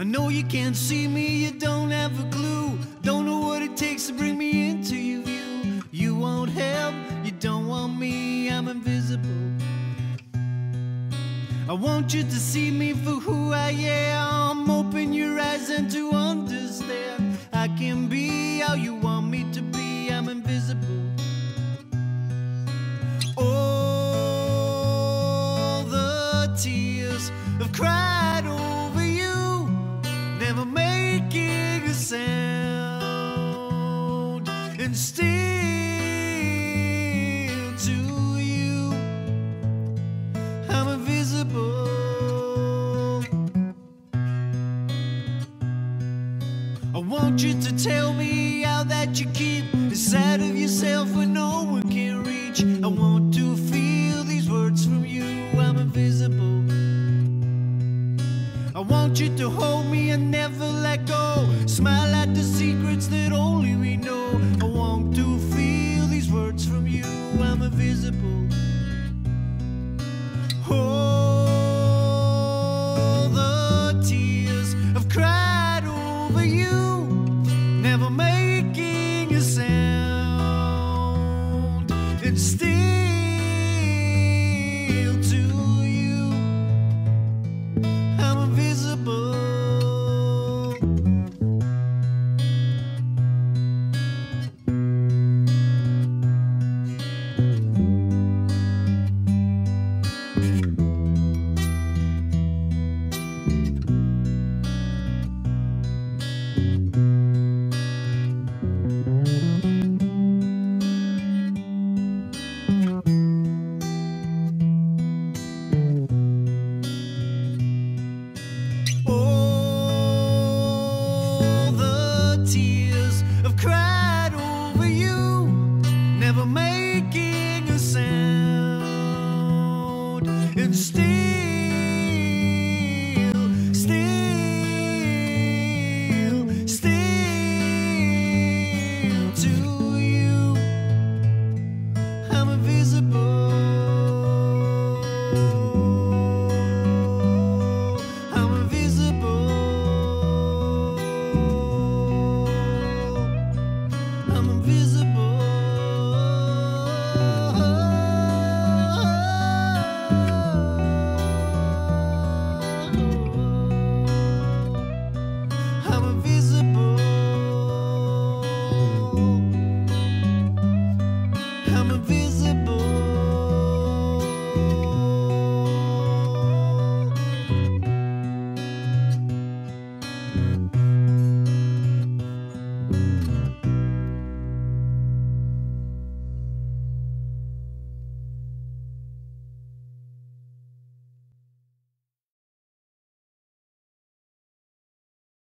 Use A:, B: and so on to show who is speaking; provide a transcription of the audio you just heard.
A: I know you can't see me, you don't have a clue. Don't know what it takes to bring me into your view. You won't help, you don't want me, I'm invisible. I want you to see me for who I am. Open your eyes and to understand. I can be how you want me to be, I'm invisible. All the tears I've cried and still to you, I'm invisible. I want you to tell me how that you keep inside of yourself when no one can reach. I want to feel these words from you. I'm invisible. I want you to hold me and never let go. Smile you, I'm invisible.